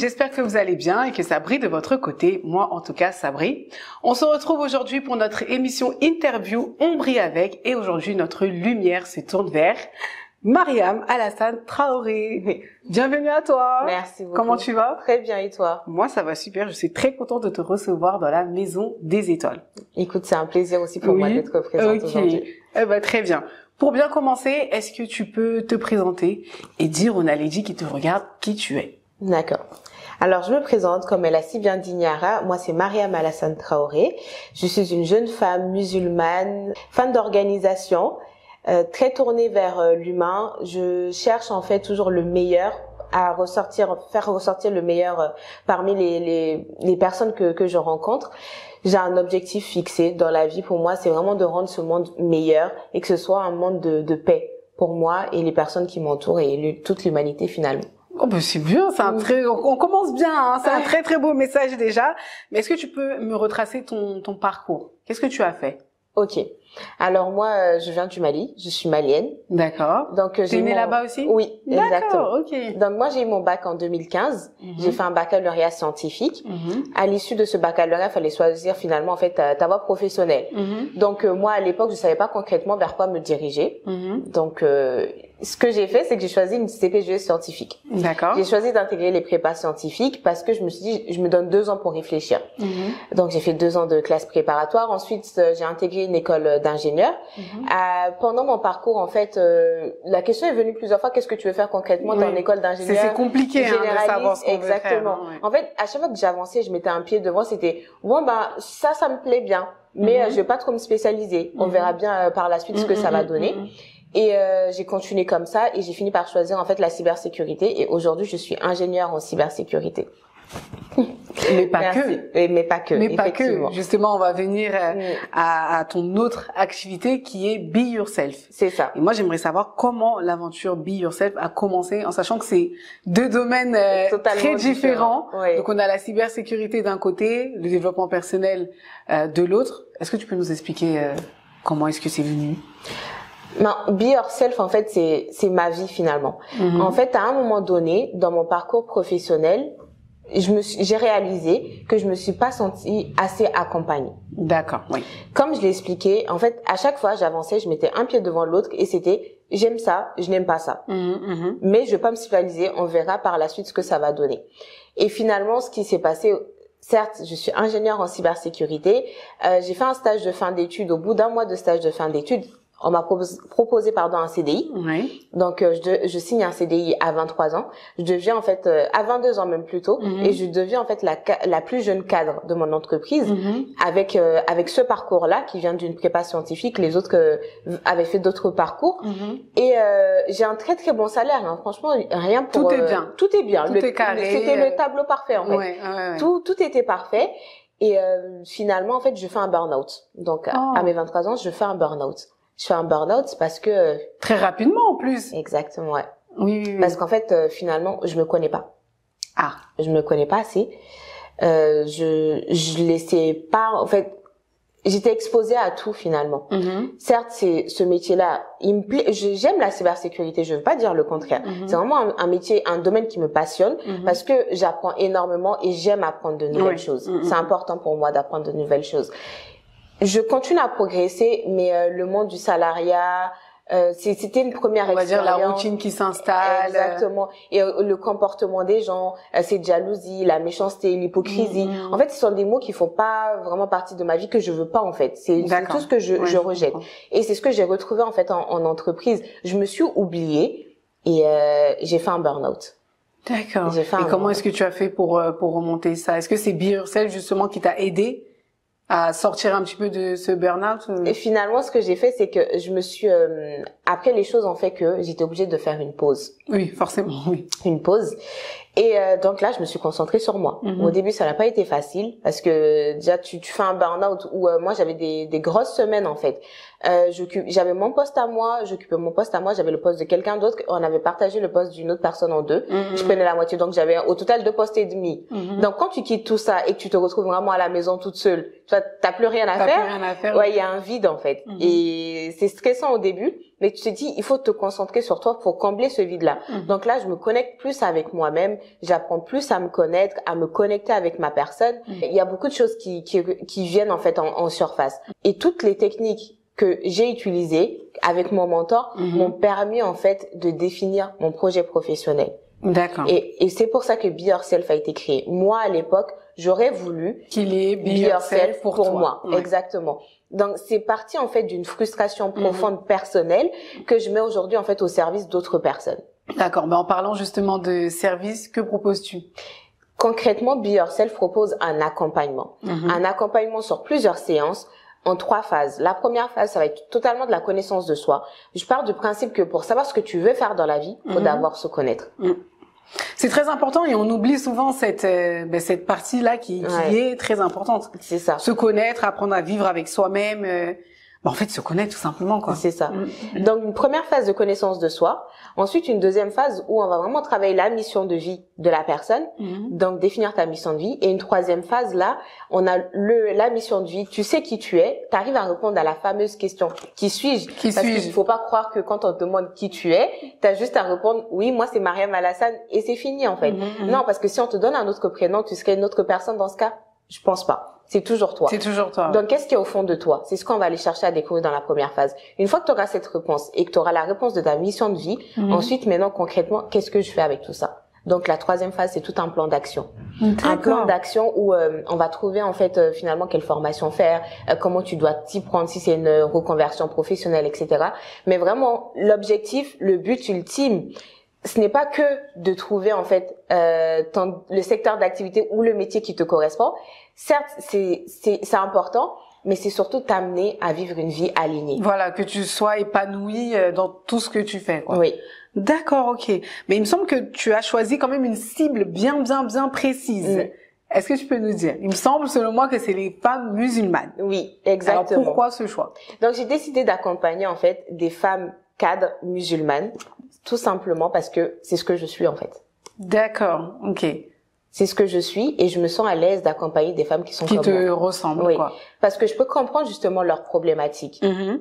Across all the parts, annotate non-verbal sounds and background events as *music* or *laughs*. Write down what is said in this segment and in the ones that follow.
J'espère que vous allez bien et que ça brille de votre côté. Moi, en tout cas, ça brille. On se retrouve aujourd'hui pour notre émission interview On brille avec et aujourd'hui notre lumière se tourne vers Mariam Alassane Traoré. Bienvenue à toi. Merci beaucoup. Comment tu vas? Très bien et toi? Moi, ça va super. Je suis très contente de te recevoir dans la maison des étoiles. Écoute, c'est un plaisir aussi pour moi d'être présente aujourd'hui. Eh ben, très bien. Pour bien commencer, est-ce que tu peux te présenter et dire aux Naledji qui te regardent qui tu es? D'accord. Alors, je me présente, comme elle a si bien dit Niara, moi c'est Mariam Alassane Traoré. Je suis une jeune femme musulmane, fan d'organisation, euh, très tournée vers euh, l'humain. Je cherche en fait toujours le meilleur à ressortir, faire ressortir le meilleur euh, parmi les, les, les personnes que, que je rencontre j'ai un objectif fixé dans la vie. Pour moi, c'est vraiment de rendre ce monde meilleur et que ce soit un monde de, de paix pour moi et les personnes qui m'entourent et toute l'humanité finalement. Oh ben c'est bien, c'est un très, on commence bien, hein, c'est un très très beau message déjà. Mais est-ce que tu peux me retracer ton, ton parcours? Qu'est-ce que tu as fait? Ok. Alors moi, euh, je viens du Mali, je suis malienne. D'accord. Donc euh, j'ai là-bas aussi? Oui, exactement. Ok. Donc moi j'ai eu mon bac en 2015. Mhm. J'ai fait un baccalauréat scientifique. Mhm. À l'issue de ce baccalauréat, il fallait choisir finalement en fait ta, voie professionnelle. Mhm. Donc euh, moi à l'époque, je savais pas concrètement vers quoi me diriger. Donc ce que j'ai fait, c'est que j'ai choisi une CPGE scientifique. D'accord. J'ai choisi d'intégrer les prépas scientifiques parce que je me suis dit, je me donne deux ans pour réfléchir. Mhm. Donc j'ai fait deux ans de classe préparatoire. Ensuite, euh, j'ai intégré une école d'ingénieur. Mhm. Euh, pendant mon parcours, en fait, euh, la question est venue plusieurs fois. Qu'est-ce que tu veux faire concrètement dans une école d'ingénieur C'est compliqué hein, de savoir ce Exactement. Veut faire, En fait, à chaque fois que j'avançais, je mettais un pied devant. C'était bon, bah ça, ça me plaît bien, mais mhm. je vais pas trop me spécialiser. On verra bien par la suite ce que ça va donner. Et euh, j'ai continué comme ça et j'ai fini par choisir en fait la cybersécurité et aujourd'hui je suis ingénieure en cybersécurité. Mais pas que. mais pas que. Mais pas que. Justement, on va venir euh, mm. à, à, ton autre activité qui est Be Yourself. C'est ça. Et moi, j'aimerais savoir comment l'aventure Be Yourself a commencé, en sachant que c'est deux domaines euh, très différents. Donc, on a la cybersécurité d'un côté, le développement personnel euh, de l'autre. Est-ce que tu peux nous expliquer comment est-ce que c'est venu? Ben, be yourself, en fait, c'est c'est ma vie finalement. Mhm. En fait, à un moment donné, dans mon parcours professionnel, je me j'ai réalisé que je me suis pas sentie assez accompagnée. D'accord, oui. Comme je l'ai expliqué, en fait, à chaque fois, j'avançais, je mettais un pied devant l'autre et c'était j'aime ça, je n'aime pas ça. Mhm, mhm. Mais je vais pas me spécialiser, on verra par la suite ce que ça va donner. Et finalement, ce qui s'est passé certes, je suis ingénieure en cybersécurité. Euh, j'ai fait un stage de fin d'études. Au bout d'un mois de stage de fin d'études, on m'a proposé pardon un CDI. Oui. Donc euh, je, je, signe un CDI à 23 ans. Je deviens en fait euh, à 22 ans même plutôt mhm. et je deviens en fait la, la plus jeune cadre de mon entreprise mhm. avec euh, avec ce parcours là qui vient d'une prépa scientifique, les autres que, avaient fait d'autres parcours mhm. et j'ai un très très bon salaire hein. franchement rien pour Tout est bien. Tout est bien. Tout est carré. C'était le tableau parfait en fait. Ouais, ouais, tout tout était parfait et finalement en fait je fais un burn-out. Donc à oh. mes 23 ans, je fais un burn-out je fais un burn-out parce que très rapidement en plus. Exactement, ouais. Oui. oui, Parce qu'en fait, euh, finalement, je me connais pas. Ah. Je me connais pas assez. Euh, je je laissais pas. En fait, j'étais exposée à tout finalement. Mm-hmm. Certes, c'est ce métier-là. Il me plaît. J'aime la cybersécurité. Je veux pas dire le contraire. Mm-hmm. C'est vraiment un, métier, un domaine qui me passionne mm-hmm. parce que j'apprends énormément et j'aime apprendre de nouvelles choses. C'est important pour moi d'apprendre de nouvelles choses je continue à progresser, mais euh, le monde du salariat, euh, c'était une première On va dire la routine qui s'installe. Exactement. Et euh, le comportement des gens, euh, cette jalousie, la méchanceté, l'hypocrisie. Mm-hmm. En fait, ce sont des mots qui font pas vraiment partie de ma vie que je veux pas en fait. C'est tout ce que je, je rejette. Et c'est ce que j'ai retrouvé en fait en, en, entreprise. Je me suis oubliée et j'ai fait un burn-out. D'accord. Et comment est-ce que tu as fait pour pour remonter ça? Est-ce que c'est Be justement qui t'a aidé à sortir un petit peu de ce burn-out euh? Et finalement, ce que j'ai fait, c'est que je me suis... Euh, après, les choses ont fait que j'étais obligée de faire une pause. Oui, forcément, oui. Une pause. Et euh, donc là, je me suis concentrée sur moi. Mhm. Au début, ça n'a pas été facile parce que déjà, tu, tu fais un burn-out où moi, j'avais des, des grosses semaines, en fait. Euh, j'avais mon poste à moi, j'occupais mon poste à moi, j'avais le poste de quelqu'un d'autre, on avait partagé le poste d'une autre personne en deux. Mhm. Je prenais la moitié, donc j'avais au total deux postes et demi. Mhm. Donc quand tu quittes tout ça et que tu te retrouves vraiment à la maison toute seule, tu t'as plus rien à faire. Plus rien à faire. Ouais, il y a un vide en fait. Mhm. Et c'est stressant au début, mais tu te dis, il faut te concentrer sur toi pour combler ce vide-là. Mhm. Donc là, je me connecte plus avec moi-même, j'apprends plus à me connaître, à me connecter avec ma personne. Mhm. Il y a beaucoup de choses qui, qui, qui viennent en fait en, en surface. Et toutes les techniques que j'ai utilisées avec mon mentor Mhm. m'ont permis en fait de définir mon projet professionnel. D'accord. Et, et c'est pour ça que Be Yourself a été créé. Moi, à l'époque, j'aurais voulu Qu'il est be Be yourself pour, moi. Ouais. Exactement. Donc, c'est parti, en fait, d'une frustration Mhm. profonde personnelle que je mets aujourd'hui, en fait, au service d'autres personnes. D'accord. Ben, en parlant justement de service, que proposes-tu? Concrètement, Be Yourself propose un accompagnement. Mhm. Un accompagnement sur plusieurs séances en trois phases. La première phase, ça va être totalement de la connaissance de soi. Je pars du principe que pour savoir ce que tu veux faire dans la vie, il faut Mhm. d'abord se connaître. C'est très important et on oublie souvent cette euh, ben, cette partie là qui, qui Ouais. est très importante. C'est ça. Se connaître, apprendre à vivre avec soi-même. euh, ben, en fait, se connaître tout simplement quoi. C'est ça. Mhm. Donc une première phase de connaissance de soi, ensuite une deuxième phase où on va vraiment travailler la mission de vie de la personne, Mhm. donc définir ta mission de vie, et une troisième phase là, on a le la mission de vie, tu sais qui tu es, tu arrives à répondre à la fameuse question qui suis-je? Qui Parce suis-je? qu'il faut pas croire que quand on te demande qui tu es, tu as juste à répondre oui, moi c'est Mariam Alassane et c'est fini en fait. Non, parce que si on te donne un autre prénom, tu serais une autre personne dans ce cas Je pense pas. C'est toujours toi. C'est toujours toi. Donc, qu'est-ce qui est au fond de toi? C'est ce qu'on va aller chercher à découvrir dans la première phase. Une fois que tu auras cette réponse et que tu auras la réponse de ta mission de vie, Mhm. ensuite, maintenant, concrètement, qu'est-ce que je fais avec tout ça? Donc, la troisième phase, c'est tout un plan d'action. Un plan d'action où euh, on va trouver, en fait, euh, finalement, quelle formation faire, euh, comment tu dois t'y prendre si c'est une euh, reconversion professionnelle, etc. Mais vraiment, l'objectif, le but ultime, ce n'est pas que de trouver en fait euh, ton- le secteur d'activité ou le métier qui te correspond. Certes, c'est c'est c'est important, mais c'est surtout t'amener à vivre une vie alignée. Voilà, que tu sois épanoui euh, dans tout ce que tu fais. Quoi. Oui, D'accord, ok. Mais il me semble que tu as choisi quand même une cible bien, bien, bien précise. Mm. Est-ce que tu peux nous dire? Il me semble, selon moi, que c'est les femmes musulmanes. oui, Alors exactement. pourquoi ce choix? Donc j'ai décidé d'accompagner en fait des femmes cadres musulmanes, tout simplement parce que c'est ce que je suis en fait. D'accord, ok. C'est ce que je suis et je me sens à l'aise d'accompagner des femmes qui sont Qui comme te moi. ressemble, Oui. quoi. Parce que je peux comprendre justement leurs problématiques. Mhm.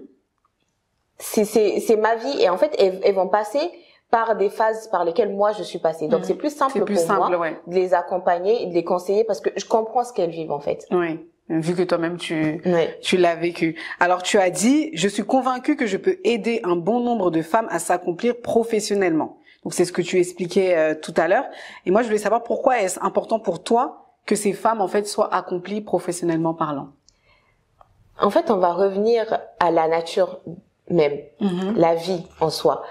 c'est ma vie et en fait elles, elles vont passer par des phases par lesquelles moi je suis passée. Donc Mhm. c'est plus simple plus pour simple, moi ouais. de les accompagner de les conseiller parce que je comprends ce qu'elles vivent en fait. Oui. Vu que toi-même tu tu l'as vécu. Alors tu as dit, je suis convaincue que je peux aider un bon nombre de femmes à s'accomplir professionnellement. Donc c'est ce que tu expliquais euh, tout à l'heure. Et moi je voulais savoir pourquoi est-ce important pour toi que ces femmes en fait soient accomplies professionnellement parlant? En fait, on va revenir à la nature même, Mhm. la vie en soi.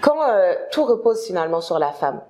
Quand euh, tout repose finalement sur la femme.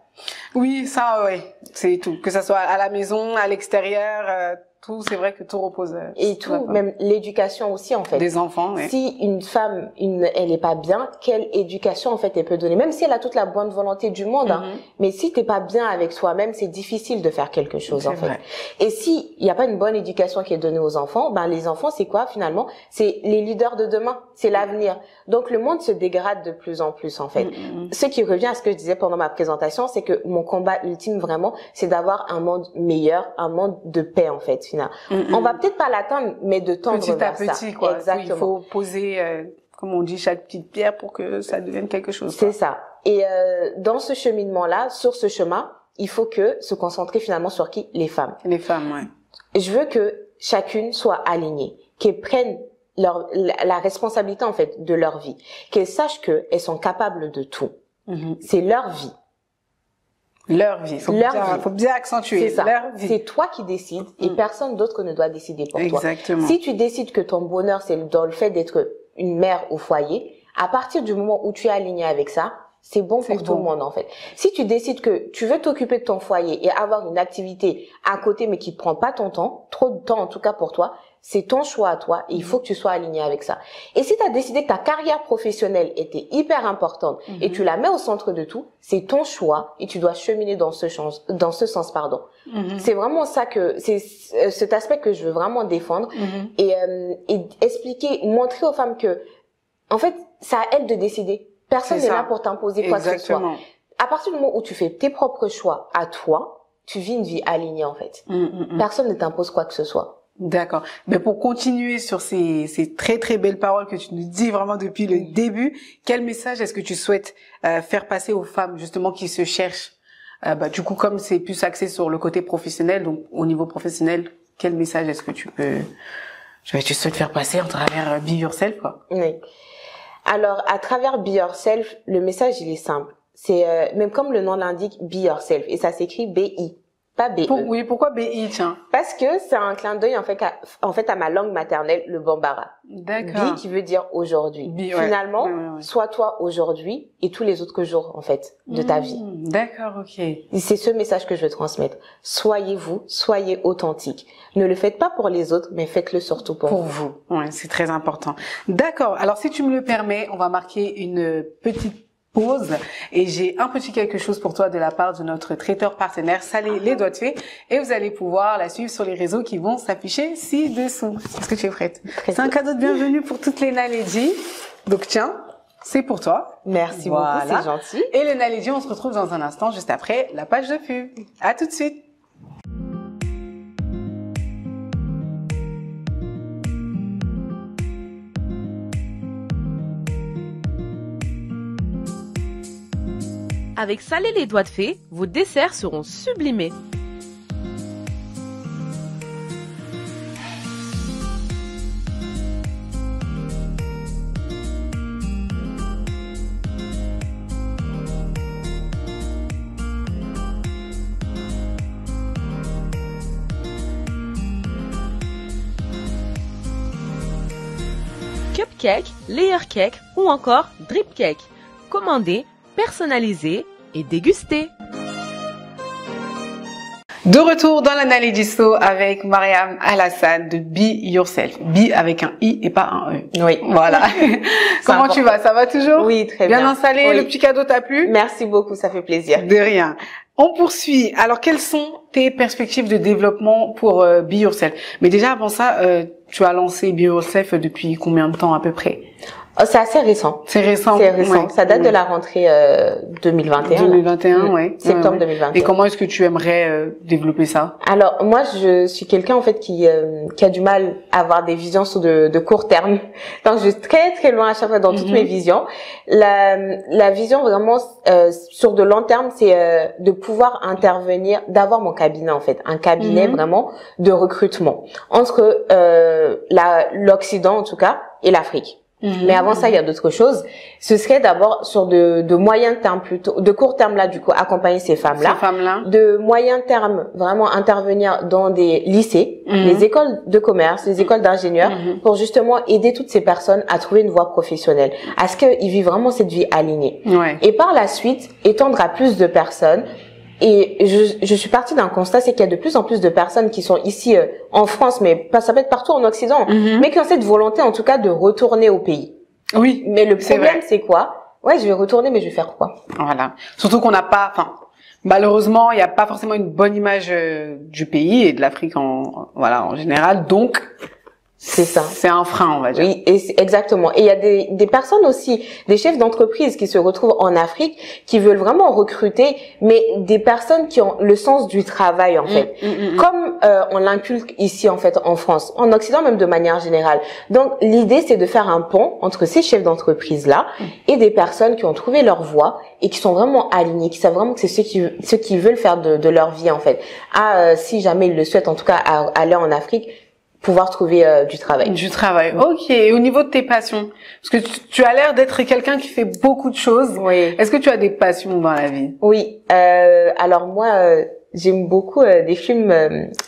Oui, ça ouais, c'est tout. Que ça soit à la maison, à l'extérieur, euh, tout, c'est vrai que tout repose. euh, Et tout, même l'éducation aussi en fait. des enfants. ouais. Si une femme, une, elle est pas bien, quelle éducation en fait elle peut donner? Même si elle a toute la bonne volonté du monde, hein, Mhm. mais si t'es pas bien avec soi-même, c'est difficile de faire quelque chose en fait. vrai. Et si il n'y a pas une bonne éducation qui est donnée aux enfants, ben les enfants c'est quoi finalement? C'est les leaders de demain, c'est l'avenir. Donc le monde se dégrade de plus en plus en fait. Mhm. Ce qui revient à ce que je disais pendant ma présentation, c'est que mon combat ultime vraiment, c'est d'avoir un monde meilleur, un monde de paix en fait finalement. Mhm. On va peut-être pas l'atteindre, mais de tendre petit à ça. petit, quoi. Exactement. Il faut poser, euh, comme on dit, chaque petite pierre pour que ça devienne quelque chose. C'est quoi. ça. Et euh, dans ce cheminement-là, sur ce chemin, il faut que se concentrer finalement sur qui? Les femmes. Les femmes, ouais. Je veux que chacune soit alignée, qu'elles prennent leur, la, responsabilité en fait de leur vie, qu'elles sachent qu'elles sont capables de tout. Mhm. C'est leur vie. Leur vie. Faut Leur bien, vie. faut bien accentuer. C'est ça. Leur vie. C'est toi qui décides et Mm. personne d'autre ne doit décider pour toi. Exactement. Si tu décides que ton bonheur, c'est dans le fait d'être une mère au foyer, à partir du moment où tu es aligné avec ça, c'est bon pour tout le monde en fait. Si tu décides que tu veux t'occuper de ton foyer et avoir une activité à côté mais qui ne prend pas ton temps, trop de temps en tout cas pour toi, c'est ton choix à toi et il faut que tu sois aligné avec ça. Et si tu as décidé que ta carrière professionnelle était hyper importante et Mhm. tu la mets au centre de tout, c'est ton choix et tu dois cheminer dans ce sens, dans ce sens pardon. Mhm. C'est vraiment ça que c'est euh, cet aspect que je veux vraiment défendre Mhm. et, euh, et expliquer, montrer aux femmes que, en fait, c'est à elles de décider. Personne n'est ça. là pour t'imposer quoi que ce soit. À partir du moment où tu fais tes propres choix à toi, tu vis une vie alignée en fait. Mhm, mhm. Personne ne t'impose quoi que ce soit. D'accord. Mais pour continuer sur ces, ces très très belles paroles que tu nous dis vraiment depuis le début, quel message est-ce que tu souhaites euh, faire passer aux femmes justement qui se cherchent? Euh, bah, Du coup, comme c'est plus axé sur le côté professionnel, donc au niveau professionnel, quel message est-ce que tu peux, tu souhaites faire passer en travers euh, Be Yourself quoi? Oui. Alors, à travers Be Yourself, le message il est simple. C'est euh, même comme le nom l'indique, Be Yourself, et ça s'écrit B-I. E. oui, pourquoi BI, tiens? Parce que c'est un clin d'œil en fait, à, en fait à ma langue maternelle, le bambara. D'accord. Bi qui veut dire aujourd'hui. Finalement, sois toi aujourd'hui et tous les autres jours en fait de ta vie. Hmm, d'accord, ok. C'est ce message que je veux transmettre. Soyez vous, soyez authentique. Ne le faites pas pour les autres, mais faites-le surtout pour, pour vous. vous. Ouais, c'est très important. D'accord. Alors si tu me le permets, on va marquer une petite pause et j'ai un petit quelque chose pour toi de la part de notre traiteur partenaire Salé les doigts de fée et vous allez pouvoir la suivre sur les réseaux qui vont s'afficher ci-dessous. Est-ce que tu es prête? C'est un cadeau de bienvenue pour toutes les Nalédji. Donc tiens, c'est pour toi. Merci beaucoup, c'est gentil. Et les Nalédji, on se retrouve dans un instant juste après la page de pub. À tout de suite. Avec Salé les doigts de fée, vos desserts seront sublimés. Cupcake, layer cake ou encore drip cake. Commandez, personnalisez et déguster. De retour dans l'analyse avec Mariam Alassane de Be Yourself. Be avec un I et pas un E. Oui. Voilà. *laughs* *laughs* Comment tu vas? Ça va toujours? Oui, très bien. Bien installé? Le petit cadeau t'a plu? Merci beaucoup, ça fait plaisir. De rien. On poursuit. Alors, quelles sont tes perspectives de développement pour euh, Be Yourself? Mais déjà, avant ça, euh, tu as lancé Be Yourself depuis combien de temps à peu près? Oh, c'est assez récent. C'est récent. C'est récent. Ça date de la rentrée euh, 2021. 2021, ouais. Septembre 2021. Et comment est-ce que tu aimerais euh, développer ça? Alors moi, je suis quelqu'un en fait qui euh, qui a du mal à avoir des visions sur de, de court terme. *laughs* Donc je suis très très loin à chaque fois dans toutes mhm. mes visions. La la vision vraiment euh, sur de long terme, c'est de pouvoir intervenir, d'avoir mon cabinet en fait, un cabinet mhm. vraiment de recrutement entre la l'Occident en tout cas et l'Afrique. Mhm. Mais avant ça, il y a d'autres choses. Ce serait d'abord sur de, de moyen terme plutôt, de court terme là, du coup, accompagner ces femmes-là. Ces femmes-là. De moyen terme, vraiment intervenir dans des lycées, mhm. les écoles de commerce, les écoles d'ingénieurs, mhm. pour justement aider toutes ces personnes à trouver une voie professionnelle, à ce qu'ils vivent vraiment cette vie alignée. Ouais. Et par la suite, étendre à plus de personnes et je, je suis partie d'un constat, c'est qu'il y a de plus en plus de personnes qui sont ici euh, en France, mais pas, ça peut être partout en Occident, mhm. mais qui ont cette volonté en tout cas de retourner au pays. Oui. Mais le problème, c'est quoi? Ouais, je vais retourner, mais je vais faire quoi? Voilà. Surtout qu'on n'a pas, enfin, malheureusement, il n'y a pas forcément une bonne image euh, du pays et de l'Afrique en, voilà, en général. Donc, c'est ça. C'est un frein, on va dire. Oui, et exactement. Et il y a des, des personnes aussi, des chefs d'entreprise qui se retrouvent en Afrique, qui veulent vraiment recruter, mais des personnes qui ont le sens du travail, en mm, fait. Mm, mm, Comme euh, on l'inculque ici, en fait, en France, en Occident même de manière générale. Donc, l'idée, c'est de faire un pont entre ces chefs d'entreprise-là et des personnes qui ont trouvé leur voie et qui sont vraiment alignés, qui savent vraiment que c'est ceux qui, ceux qui veulent faire de, de leur vie, en fait. Ah, euh, si jamais ils le souhaitent, en tout cas, à, aller en Afrique, pouvoir trouver euh, du travail. Du travail. Ok. Et au niveau de tes passions, parce que tu, as l'air d'être quelqu'un qui fait beaucoup de choses. Oui. Est-ce que tu as des passions dans la vie? Oui. Euh, alors moi, euh, j'aime beaucoup euh, des films,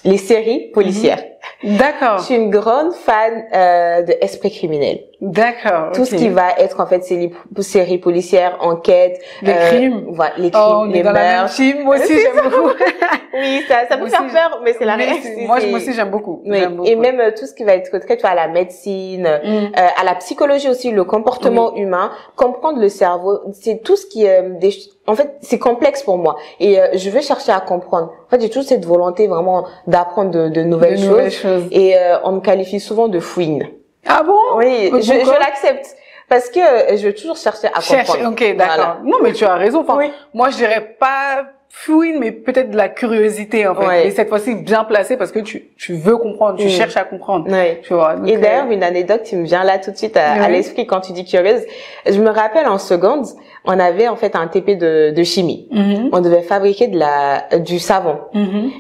les séries policières. Mhm. D'accord. Je suis une grande fan de Esprit criminel. D'accord. Tout ce qui va être en fait séries, séries policières, enquêtes, les crimes. Voilà, les crimes, oh, on les est dans La même team. Moi aussi j'aime beaucoup. *laughs* oui, ça, ça peut faire peur, mais c'est la réalité. Moi, moi aussi j'aime beaucoup. Oui. beaucoup. Et même tout ce qui va être trait à la médecine, mm. euh, à la psychologie aussi, le comportement humain, comprendre le cerveau, c'est tout ce qui est des en fait, c'est complexe pour moi et euh, je veux chercher à comprendre. En fait, j'ai toujours cette volonté vraiment d'apprendre de, de, nouvelles, choses, nouvelles choses. Et euh, on me qualifie souvent de fouine. Ah bon? Oui, je, je l'accepte. Parce que je veux toujours chercher à comprendre. Ok, d'accord. Non, mais tu as raison. Enfin, Moi, je dirais pas fouine, mais peut-être de la curiosité en fait. Ouais. Et cette fois-ci bien placée parce que tu, tu veux comprendre, tu Mm. cherches à comprendre. Ouais. Tu vois. Donc, Et euh, d'ailleurs, une anecdote qui me vient là tout de suite à, l'esprit quand tu dis curieuse. Je me rappelle en seconde, on avait en fait un TP de, de chimie. mhm, On devait fabriquer de la du savon. mhm.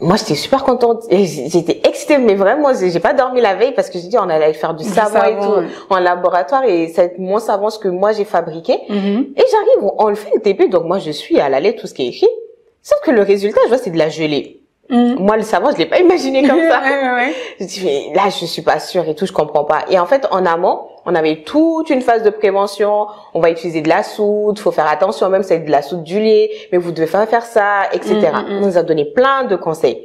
Moi, j'étais super contente et j'étais excitée, mais vraiment, j'ai pas dormi la veille parce que j'ai dit on allait faire du, savon, et tout en laboratoire et c'est mon savon ce que moi j'ai fabriqué. Mhm. Et j'arrive, on, le fait le TP, donc moi je suis à la lettre tout ce qui est écrit. Sauf que le résultat, je vois, c'est de la gelée. Mhm. Moi, le savon, je l'ai pas imaginé comme *laughs* ça. Ouais, ouais, ouais. Je dis, mais là, je suis pas sûre et tout, je comprends pas. Et en fait, en amont, on avait toute une phase de prévention. On va utiliser de la soude, faut faire attention, même c'est de la soude du lait, mais vous devez pas faire ça, etc. Mm, mm, mm. On nous a donné plein de conseils.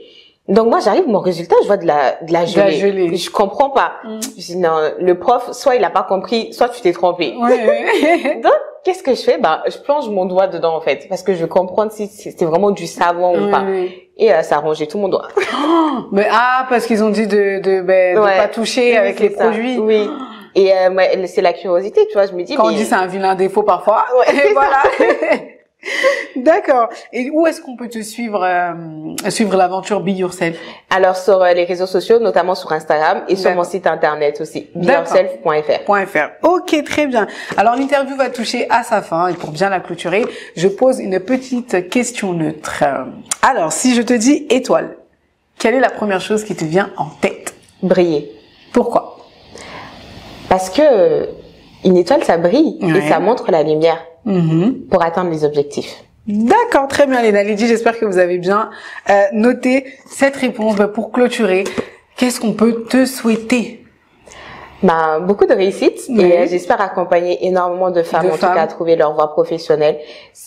Donc moi, j'arrive, mon résultat, je vois de la, de la De la gelée. Je comprends pas. Je dis, non, le prof, soit il a pas compris, soit tu t'es trompé. Ouais, ouais. *laughs* Donc, qu'est-ce que je fais? Ben, je plonge mon doigt dedans, en fait, parce que je veux comprendre si c'était vraiment du savon ou pas. Et euh, ça a rongé tout mon doigt. *gasps* Mais ah, parce qu'ils ont dit de de, ben, de Ouais. pas toucher Oui, avec les ça. produits. Oui. *gasps* Et euh, moi, c'est la curiosité, tu vois. Je me dis, Quand on dit c'est un vilain défaut parfois. Ouais, *laughs* ça. voilà. *laughs* D'accord. Et où est-ce qu'on peut te suivre, euh, suivre l'aventure Be Yourself? Alors sur euh, les réseaux sociaux, notamment sur Instagram et sur mon site internet aussi, beyourself.fr. .fr. Ok, très bien. Alors l'interview va toucher à sa fin et pour bien la clôturer, je pose une petite question neutre. Alors, si je te dis étoile, quelle est la première chose qui te vient en tête? Briller. Pourquoi? Parce que euh, une étoile, ça brille Ouais. et ça montre la lumière Mhm. pour atteindre les objectifs. D'accord, très bien Léna Lydie, j'espère que vous avez bien euh, noté cette réponse. Ben, pour clôturer, qu'est-ce qu'on peut te souhaiter? Ben, beaucoup de réussite Oui. et euh, j'espère accompagner énormément de femmes De en femmes. tout cas à trouver leur voie professionnelle.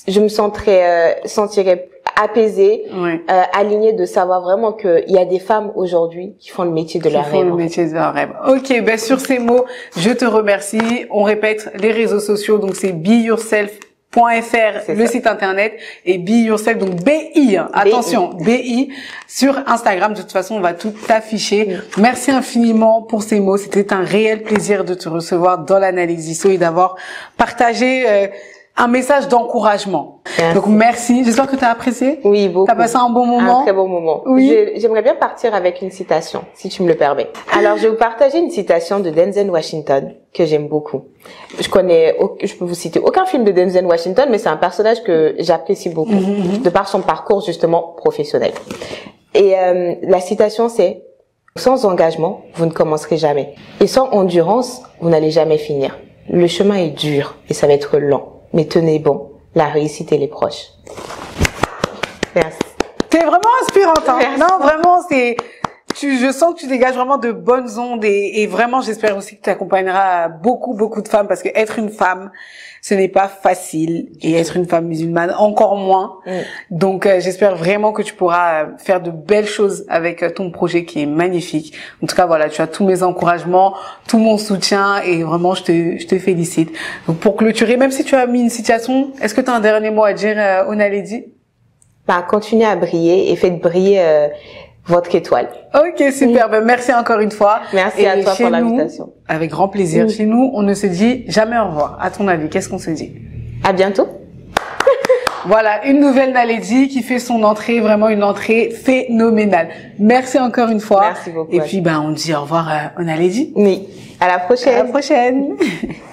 Je me sentirais, euh, sentirais apaisée, Oui. euh, alignée de savoir vraiment qu'il y a des femmes aujourd'hui qui font le métier de Qui leur font rêve. le métier de leur rêve. Ok, ben sur ces mots, je te remercie. On répète les réseaux sociaux, donc c'est beyourself.fr, le ça. site internet, et be yourself, donc BI, hein. attention, BI, sur Instagram. De toute façon, on va tout afficher. Merci infiniment pour ces mots. C'était un réel plaisir de te recevoir dans l'analyse ISO et d'avoir partagé euh, un message d'encouragement. Donc merci. J'espère que tu as apprécié. Oui, beaucoup. T'as passé un bon moment. Un très bon moment. Oui. J'aimerais bien partir avec une citation, si tu me le permets. Alors, je vais vous partager une citation de Denzel Washington que j'aime beaucoup. Je connais, je peux vous citer aucun film de Denzel Washington, mais c'est un personnage que j'apprécie beaucoup, Mhm, de par son parcours justement professionnel. Et euh, la citation, c'est sans engagement, vous ne commencerez jamais. Et sans endurance, vous n'allez jamais finir. Le chemin est dur et ça va être lent, mais tenez bon. La réussite elle est proche. Merci. T'es vraiment inspirante, hein. Merci. Non, vraiment, c'est, tu, je sens que tu dégages vraiment de bonnes ondes et, et vraiment, j'espère aussi que tu accompagneras beaucoup, beaucoup de femmes parce que être une femme, ce n'est pas facile et être une femme musulmane encore moins. Mm. Donc, euh, j'espère vraiment que tu pourras faire de belles choses avec euh, ton projet qui est magnifique. En tout cas, voilà, tu as tous mes encouragements, tout mon soutien et vraiment, je te, je te félicite. Donc, pour clôturer, même si tu as mis une situation, est-ce que tu as un dernier mot à dire, euh, Onaledi? Bah, continuez à briller et faites briller euh, votre étoile. Ok, super. Ben, merci encore une fois. Merci Et à toi pour l'invitation. Avec grand plaisir. Chez nous, on ne se dit jamais au revoir. À ton avis, qu'est-ce qu'on se dit? À bientôt. *laughs* Voilà, une nouvelle Naledi qui fait son entrée, vraiment une entrée phénoménale. Merci encore une fois. Merci beaucoup, Et puis, ben, on dit au revoir à Naledi. Oui. À la À prochaine. la prochaine. *laughs*